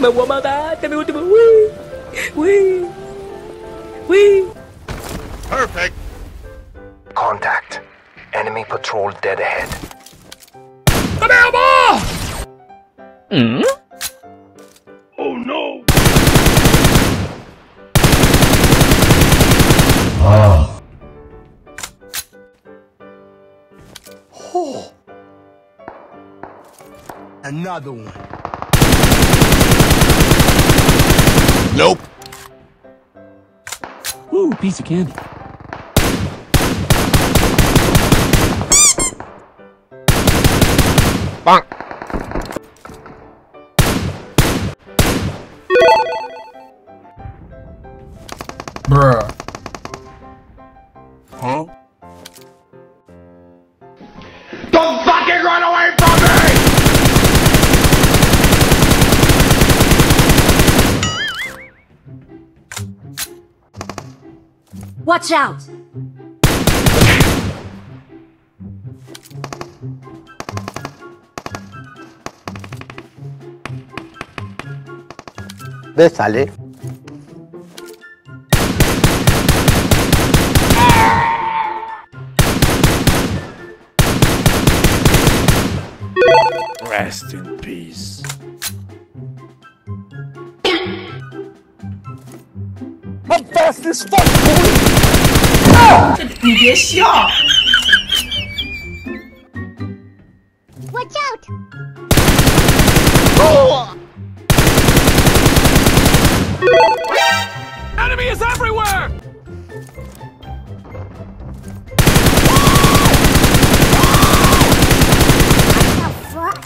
Me voy a matar. Este es mi último. Uy. Uy. Uy. Perfect. Contact. Enemy patrol dead ahead. ¿Mm? Oh no. Another one. Nope. Ooh, piece of candy. Bonk. Bruh. Watch out! ¿De sale? Rest in peace. I'm fast as fuck, 你别笑。 Watch out! Enemy is everywhere! The fuck?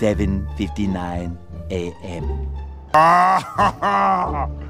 7.59 a.m.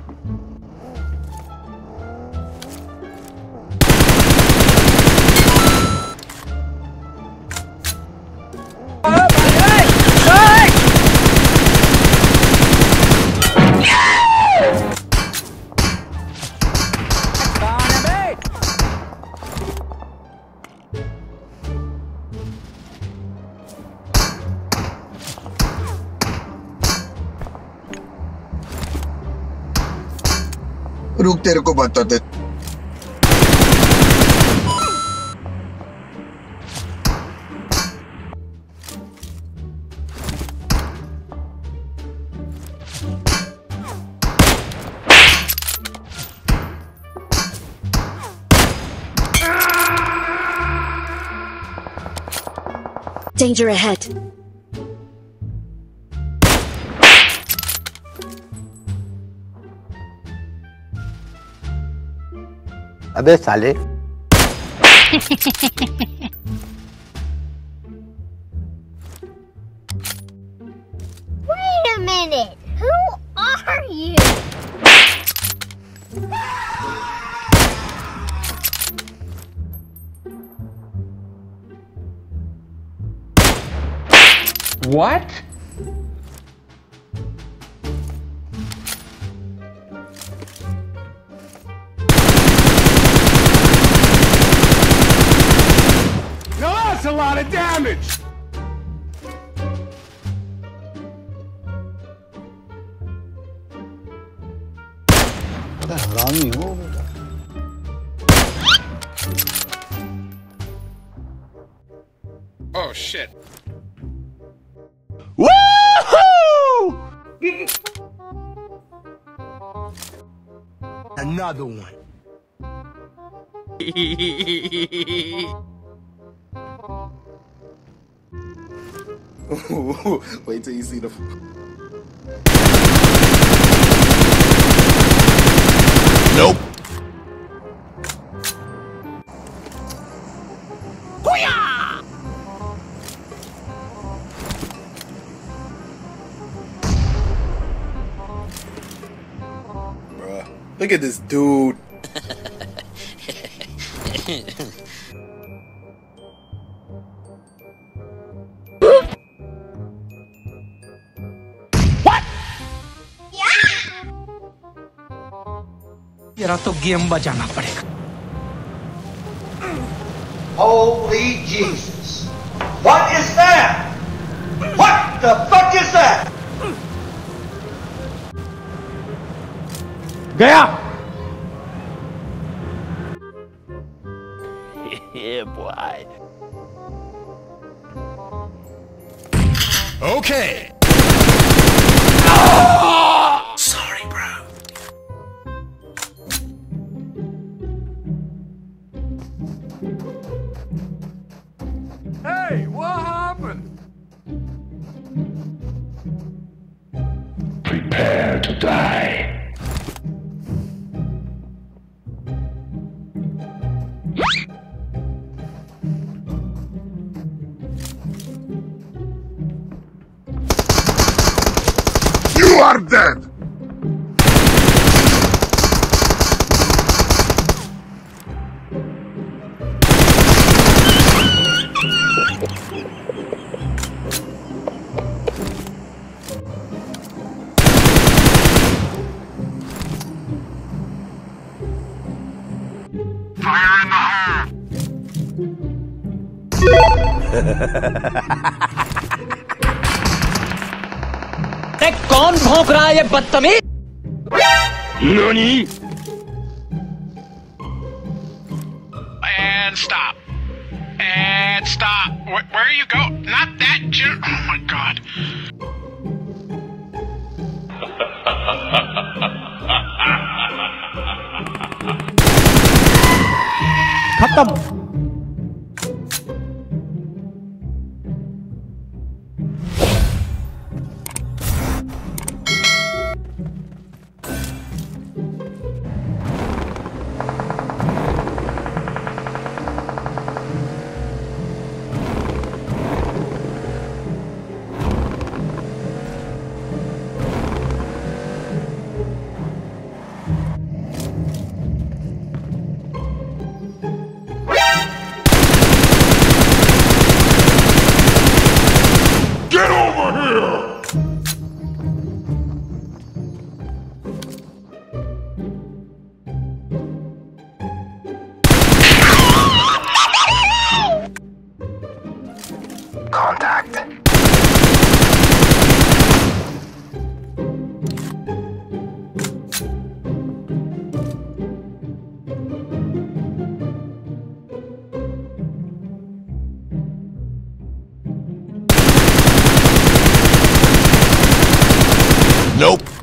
रुक तेरे को बताते Danger ahead. अबे साले Wait a minute! Who are you? What? that's a lot of damage! हरामी हो बेटा Oh shit. Another one. Wait till you see the. Nope. Bruh. Look at this dude. जरा तो गेम बजाना पड़ेगा Holy Jesus. What is that? What the fuck is that? गया Yeah, boy. Okay. Sorry, Hey, what happened? Prepare to die. You are dead! कौन भौंक रहा है ये बदतमीज And stop. And stop. Where, where are you going? Not that gen- Oh my god. खत्म Contact. Nope.